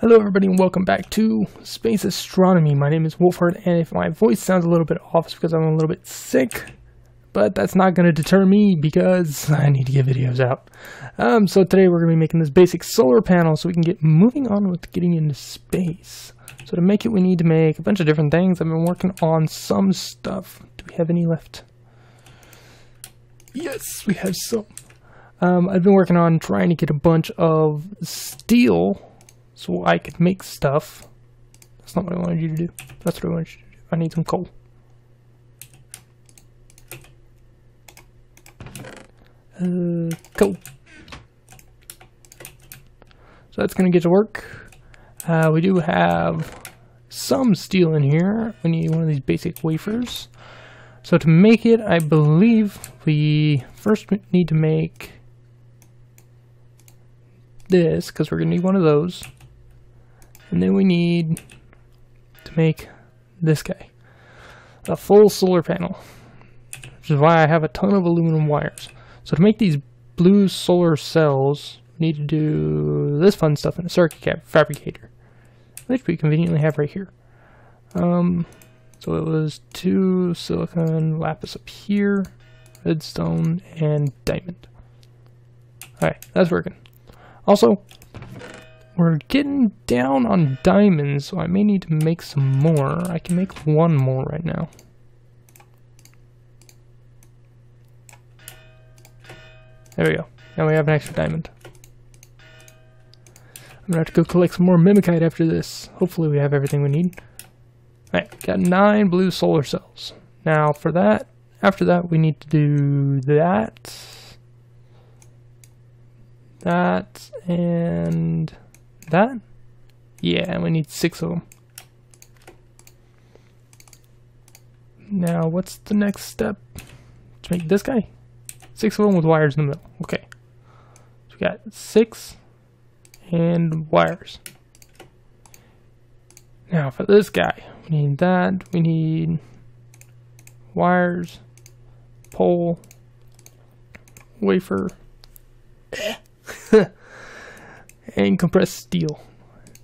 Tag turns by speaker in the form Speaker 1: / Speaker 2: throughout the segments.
Speaker 1: Hello everybody and welcome back to Space Astronomy. My name is Wolfheart and if my voice sounds a little bit off it's because I'm a little bit sick. But that's not going to deter me because I need to get videos out. Um, so today we're going to be making this basic solar panel so we can get moving on with getting into space. So to make it we need to make a bunch of different things. I've been working on some stuff. Do we have any left? Yes, we have some. Um, I've been working on trying to get a bunch of steel so I could make stuff. That's not what I wanted you to do. That's what I wanted you to do. I need some coal. Uh, coal. So that's going to get to work. Uh, we do have some steel in here. We need one of these basic wafers. So to make it, I believe we first need to make this, because we're going to need one of those. And then we need to make this guy. A full solar panel. Which is why I have a ton of aluminum wires. So to make these blue solar cells, we need to do this fun stuff in a circuit fabricator. Which we conveniently have right here. Um, so it was two silicon lapis up here, redstone, and diamond. Alright, that's working. Also, we're getting down on diamonds, so I may need to make some more. I can make one more right now. There we go. Now we have an extra diamond. I'm gonna have to go collect some more mimikite after this. Hopefully we have everything we need. Alright, got nine blue solar cells. Now for that, after that we need to do that that, and that. Yeah, and we need six of them. Now, what's the next step? To make this guy? Six of them with wires in the middle. Okay. So we got six and wires. Now, for this guy, we need that. We need wires, pole, wafer, and compressed steel.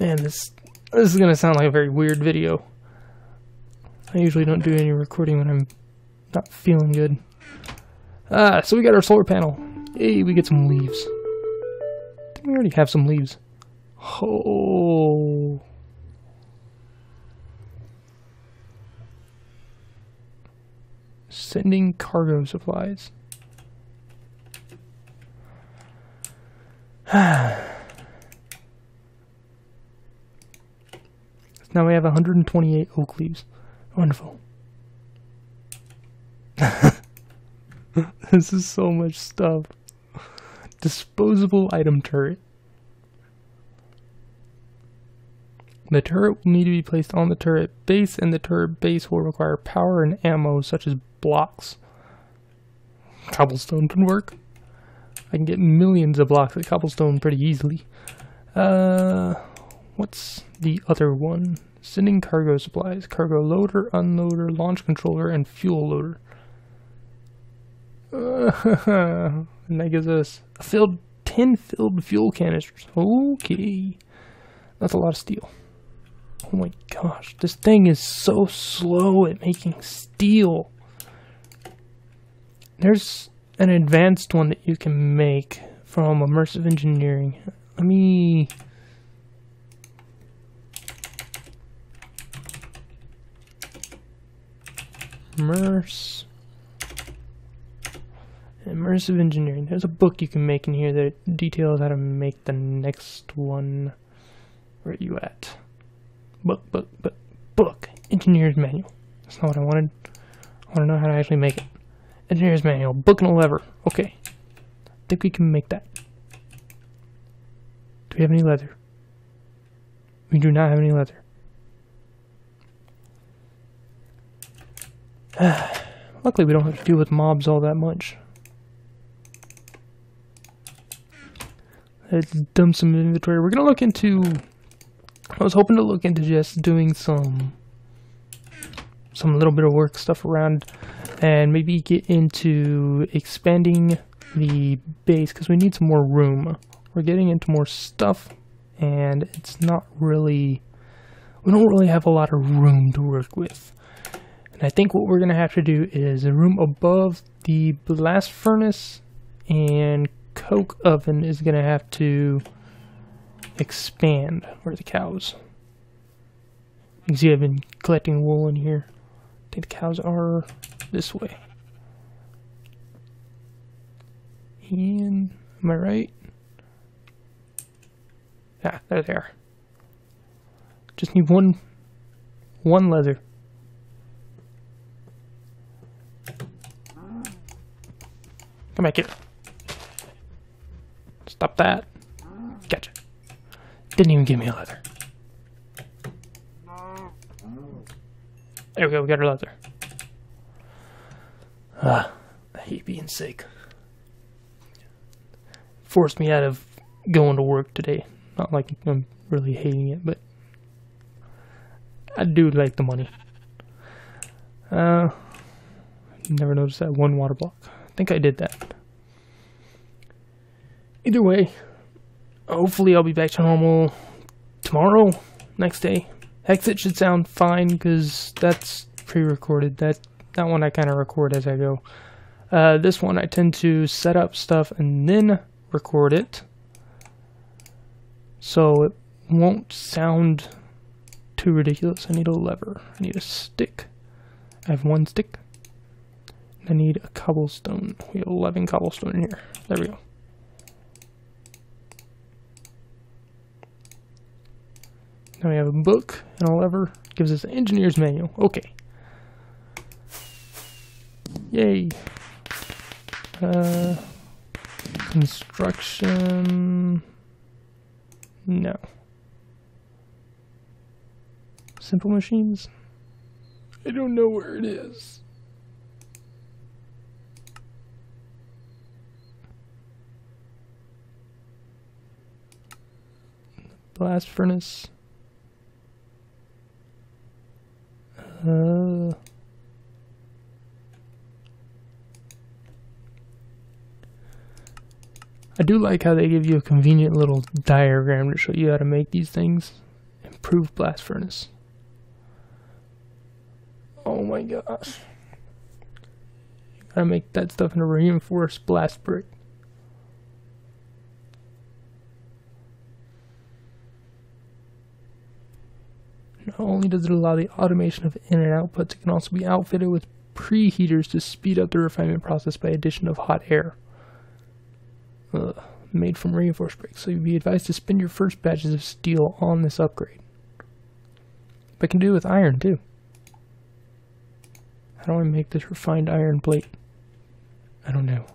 Speaker 1: Man, this this is gonna sound like a very weird video. I usually don't do any recording when I'm not feeling good. Ah, so we got our solar panel. Hey, we get some leaves. Didn't we already have some leaves? Oh. Sending cargo supplies. now we have 128 oak leaves. Wonderful. this is so much stuff. Disposable item turret. The turret will need to be placed on the turret base, and the turret base will require power and ammo, such as blocks. Cobblestone can work. I can get millions of blocks of cobblestone pretty easily. Uh, what's the other one? Sending cargo supplies. Cargo loader, unloader, launch controller, and fuel loader. And that gives us a filled 10 filled fuel canisters. Okay. That's a lot of steel. Oh my gosh, this thing is so slow at making steel. There's an advanced one that you can make from immersive engineering. Let me immersive engineering. There's a book you can make in here that details how to make the next one. Where are you at? Book, book, book, book. Engineer's manual. That's not what I wanted. I want to know how to actually make it. Engineer's manual. Book and a lever. Okay. I think we can make that. Do we have any leather? We do not have any leather. Luckily, we don't have to deal with mobs all that much. Let's dump some inventory. We're to look into... I was hoping to look into just doing some... Some little bit of work stuff around and maybe get into expanding the base because we need some more room. We're getting into more stuff and it's not really, we don't really have a lot of room to work with. And I think what we're going to have to do is a room above the blast furnace and coke oven is going to have to expand. Where the cows? You can see I've been collecting wool in here. I think the cows are this way. And, am I right? Yeah, there they are. Just need one, one leather. Come back here. Stop that. Gotcha. Didn't even give me a leather. There we go, we got our leather. Ah, I hate being sick. Forced me out of going to work today. Not like I'm really hating it, but I do like the money. Uh, never noticed that one water block. Think I did that. Either way, hopefully I'll be back to normal tomorrow, next day. Hexxit should sound fine because that's pre-recorded. That that one I kind of record as I go. Uh, this one I tend to set up stuff and then record it so it won't sound too ridiculous. I need a lever. I need a stick. I have one stick. I need a cobblestone. We have 11 cobblestone in here. There we go. Now we have a book and a lever. Gives us an engineer's manual. Okay. Yay. Uh, construction. No. Simple machines? I don't know where it is. Blast furnace. Uh... I do like how they give you a convenient little diagram to show you how to make these things. Improved blast furnace. Oh my gosh. You gotta make that stuff in a reinforced blast brick. Not only does it allow the automation of in and outputs, it can also be outfitted with preheaters to speed up the refinement process by addition of hot air uh, made from reinforced bricks, so you'd be advised to spend your first batches of steel on this upgrade. But can do it with iron too. How do I make this refined iron plate? I don't know.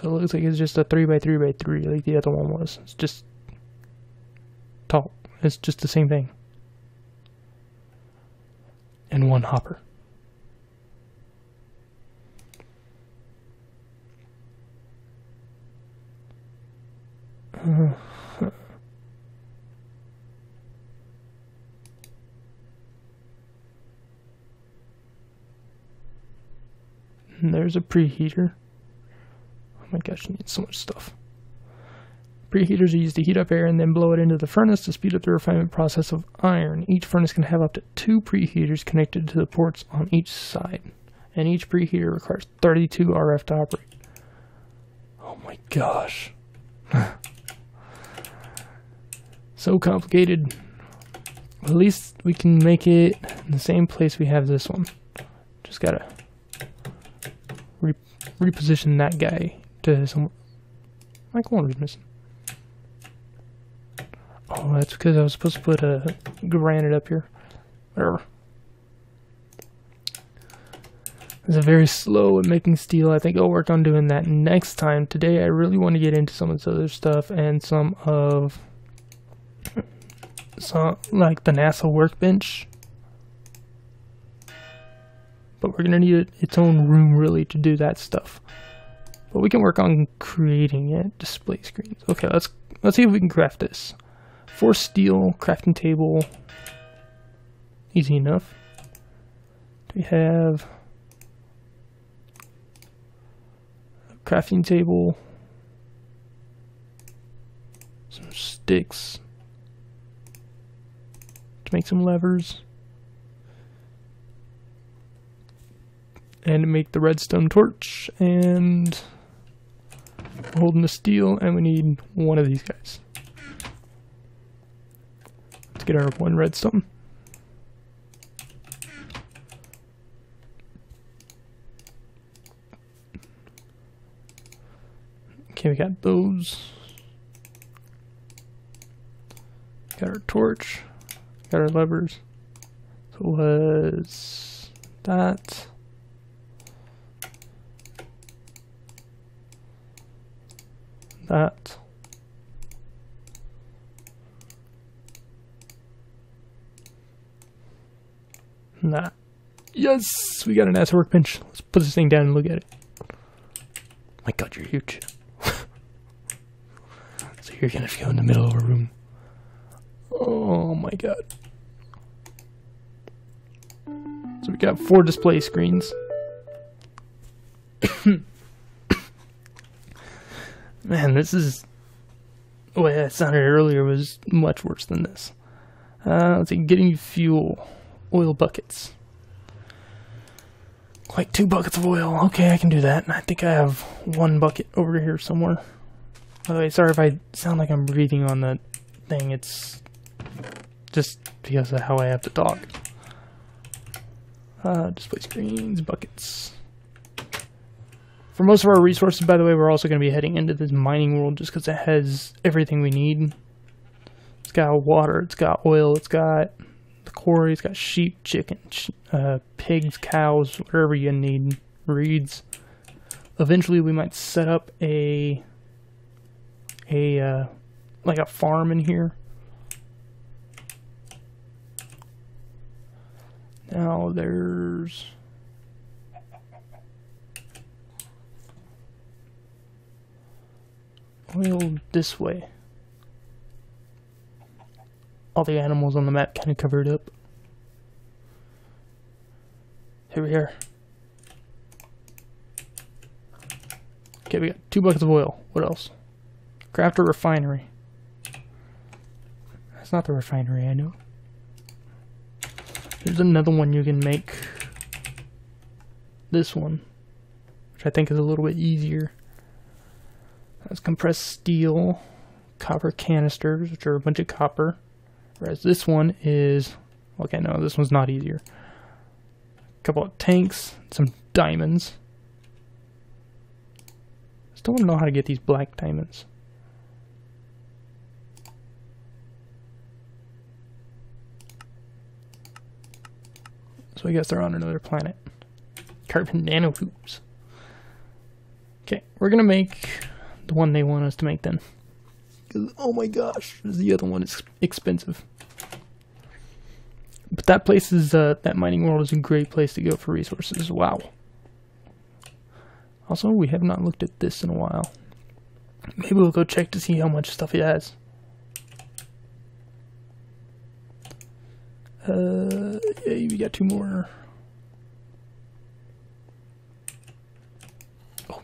Speaker 1: So it looks like it's just a 3 by 3 by 3 like the other one was. It's just tall. It's just the same thing and one hopper. There's a preheater. My gosh, I need so much stuff. Preheaters are used to heat up air and then blow it into the furnace to speed up the refinement process of iron. Each furnace can have up to two preheaters connected to the ports on each side, and each preheater requires 32 RF to operate. Oh my gosh. so complicated. At least we can make it in the same place we have this one. Just gotta re reposition that guy to some. My corner's missing. Oh, that's because I was supposed to put a granite up here. Whatever. It's a very slow at making steel. I think I'll work on doing that next time. Today I really want to get into some of this other stuff and some of some like the NASA workbench. But we're gonna need its own room really to do that stuff. But we can work on creating it. Display screens. Okay, let's let's see if we can craft this. For steel, crafting table, easy enough. Do we have a crafting table? Some sticks to make some levers. And make the redstone torch and holding the steel and we need one of these guys. Let's get our one redstone. Okay, we got those. Got our torch. Got our levers. So was that. That. That. Yes! We got a NASA workbench. Let's put this thing down and look at it. My god, you're huge. so you're gonna go in the middle of a room. Oh my god. So we got four display screens. Man, this is the way I sounded earlier was much worse than this. Uh, let's see, getting fuel, oil buckets. Like two buckets of oil. Okay, I can do that. I think I have one bucket over here somewhere. By the way, sorry if I sound like I'm breathing on the thing. It's just because of how I have to talk. Uh, display screens, buckets. For most of our resources, by the way, we're also going to be heading into this mining world just because it has everything we need. It's got water, it's got oil, it's got the quarry, it's got sheep, chicken, uh, pigs, cows, whatever you need, reeds. Eventually, we might set up a a uh, like a farm in here Now there's oil this way. All the animals on the map kind of covered up. Here we are. Okay, we got two buckets of oil. What else? Craft a refinery. That's not the refinery I know. There's another one you can make. This one, which I think is a little bit easier. That's compressed steel, copper canisters, which are a bunch of copper. Whereas this one is, okay, no, this one's not easier. A couple of tanks, some diamonds. I still don't know how to get these black diamonds. So I guess they're on another planet. Carbon nanotubes. Okay, we're gonna make the one they want us to make then. Oh my gosh, the other one is expensive. But that place is, uh, that mining world is a great place to go for resources. Wow. Also, we have not looked at this in a while. Maybe we'll go check to see how much stuff it has. Uh, yeah, we got two more. Oh,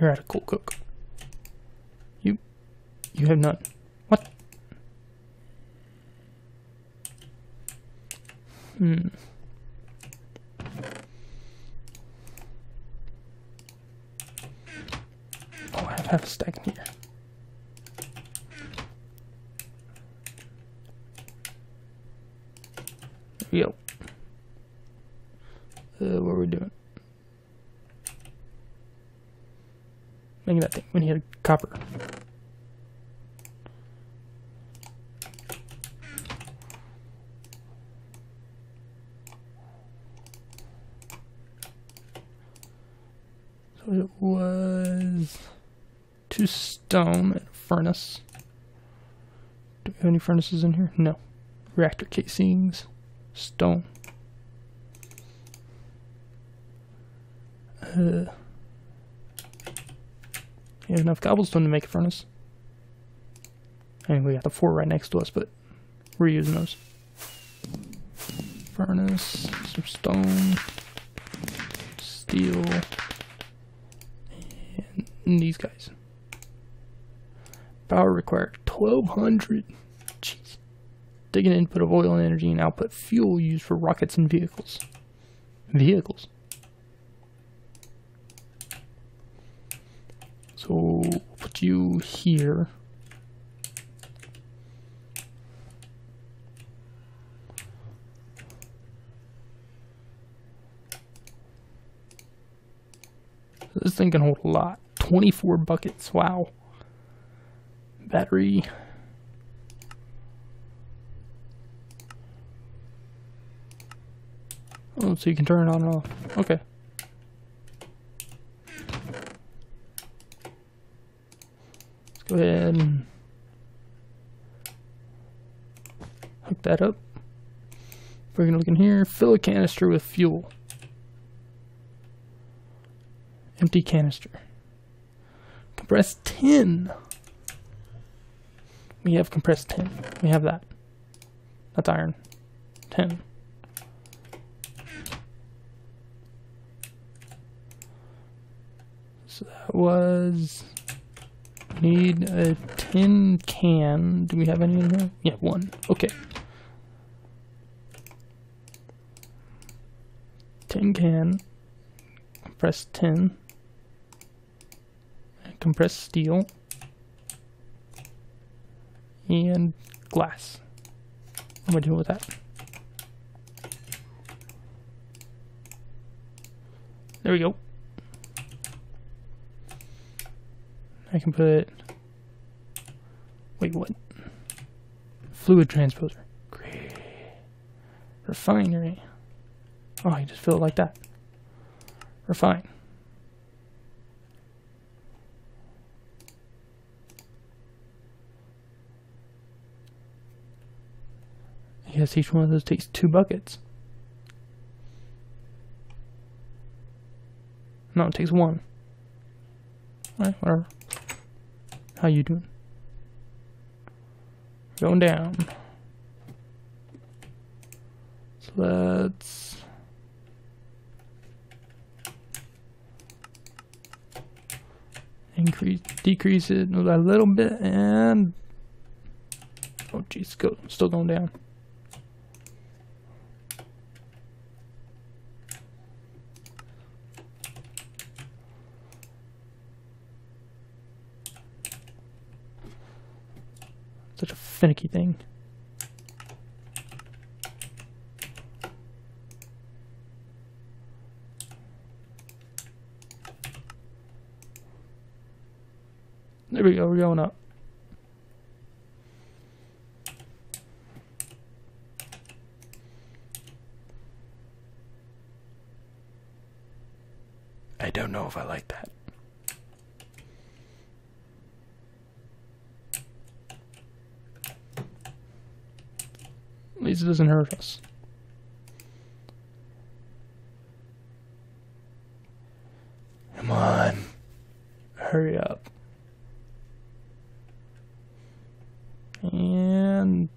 Speaker 1: you're at a coal cook. You, have not... What? Hmm. Oh, I have a stack here. Yo. Uh, what are we doing? Making that thing. We need a copper. It was two stone and a furnace. Do we have any furnaces in here? No. Reactor casings stone. Uh, have enough cobblestone to make a furnace. And we got the four right next to us, but we're using those. furnace, some stone, steel, and these guys. Power required 1200. Jeez. Dig an input of oil and energy and output fuel used for rockets and vehicles. Vehicles. So put you here. This thing can hold a lot. 24 buckets. Wow. Battery. Oh, so you can turn it on and off. Okay. Let's go ahead and hook that up. We're gonna look in here, fill a canister with fuel. Empty canister. Compressed tin. We have compressed tin. We have that. That's iron. Tin. So that was... Need a tin can. Do we have any in here? Yeah, one. Okay. Tin can. Compressed tin compressed steel, and glass. What am I doing with that? There we go. I can put... It. Wait, what? Fluid transposer. Great. Refinery. Oh, you just fill it like that. Refine. Yes, each one of those takes two buckets. No, it takes one. Alright, whatever. How you doing? Going down. So let's... Increase, decrease it a little bit, and... Oh jeez, go, still going down. Such a finicky thing. There we go, we're going up. I don't know if I like that. Least it doesn't hurt us. Come on. Hurry up. And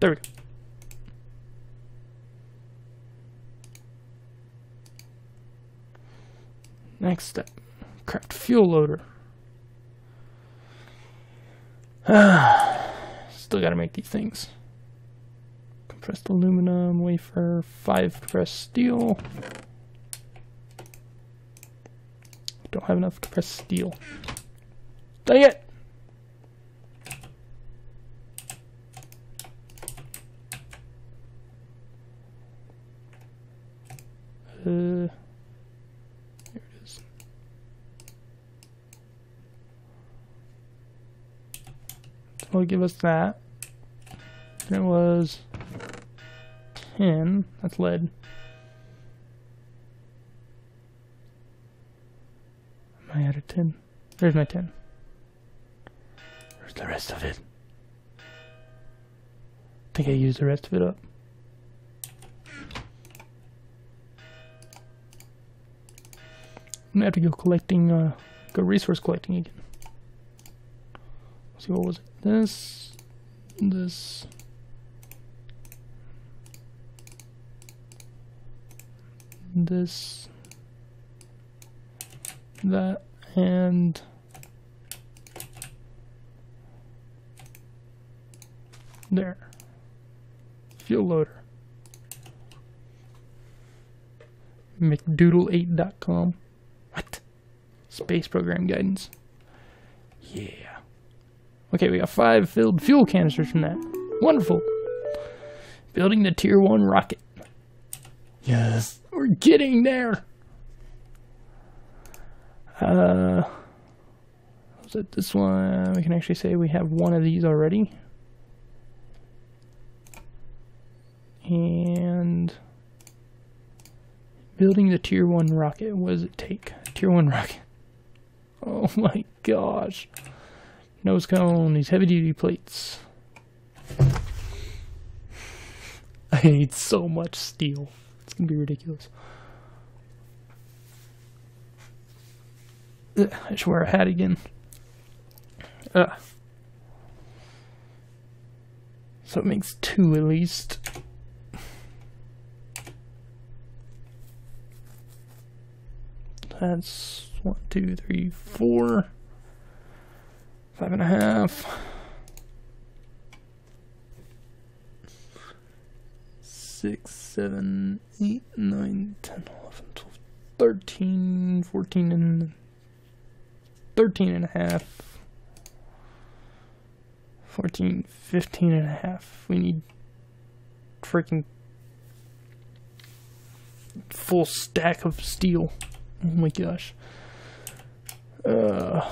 Speaker 1: there we go. Next step, craft fuel loader. Ah. Still gotta make these things. Compressed aluminum, wafer, 5 compressed steel. Don't have enough compressed steel. Dang it! Uh... will give us that. And it was 10. That's lead. Am I at a 10? There's my 10. Where's the rest of it? I think I used the rest of it up. I'm gonna have to go collecting, uh, go resource collecting again. Let's see, what was it? this, this. this, that, and. There, fuel loader, micdoodle8.com, what, space program guidance, yeah. Okay, we got five filled fuel canisters from that. Wonderful. Building the tier one rocket. Yes, we're getting there. Uh, was it this one? We can actually say we have one of these already. And building the tier one rocket. What does it take? Tier one rocket. Oh my gosh. Nose cone, these heavy duty plates. I need so much steel. It's gonna be ridiculous. Ugh, I should wear a hat again. Ugh. So it makes two at least. That's one, two, three, four, five and a half. Six, seven, eight, nine, ten, eleven, twelve, thirteen, fourteen, and thirteen and a half. 14, 15 and a half. We need freaking full stack of steel. Oh my gosh. Uh,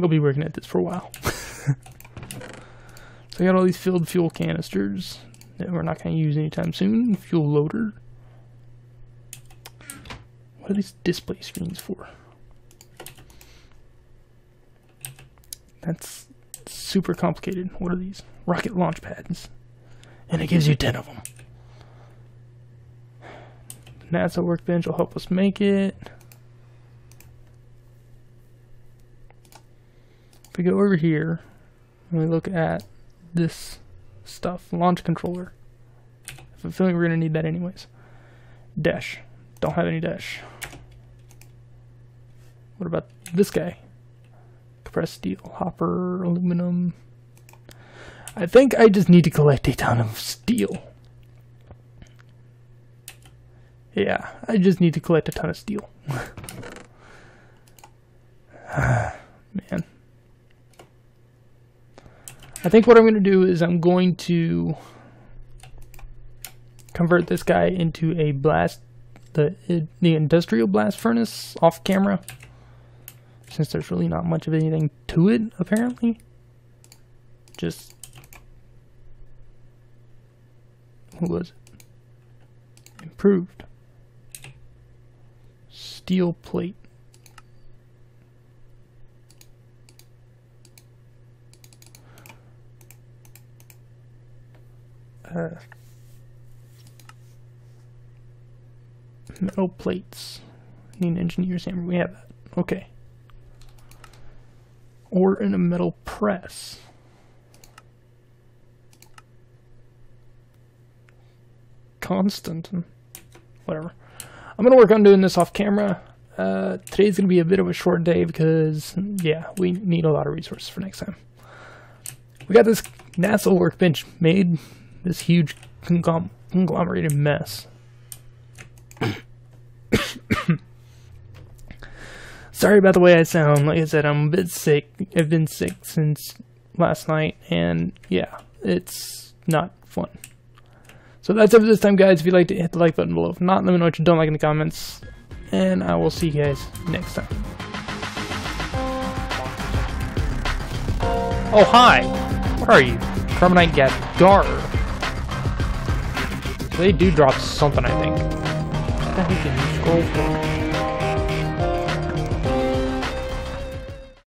Speaker 1: we'll be working at this for a while. so I got all these filled fuel canisters that we're not going to use anytime soon. Fuel loader. What are these display screens for? That's super complicated. What are these? Rocket launch pads. And it gives you 10 of them. NASA workbench will help us make it. If we go over here and we look at this stuff, launch controller. I have a feeling we're going to need that anyways. Dash. Don't have any dash. What about this guy? Compressed steel, hopper, aluminum. I think I just need to collect a ton of steel. Yeah, I just need to collect a ton of steel. Man. I think what I'm going to do is I'm going to convert this guy into a blast, the, the industrial blast furnace off camera. Since there's really not much of anything to it, apparently. Just... What was it? Improved steel plate. Uh, metal plates. Need an engineer's hammer. We have that. Okay. Or in a metal press. Constant. Whatever. I'm going to work on doing this off camera. Uh, today's going to be a bit of a short day because, yeah, we need a lot of resources for next time. We got this NASA workbench made, this huge conglom conglomerated mess. Sorry about the way I sound. Like I said, I'm a bit sick. I've been sick since last night, and yeah, it's not fun. So that's it for this time, guys. If you'd like to hit the like button below. If not, let me know what you don't like in the comments. And I will see you guys next time. Oh, hi. Where are you? Carbonite Gas Gar. They do drop something, I think. What the heck for?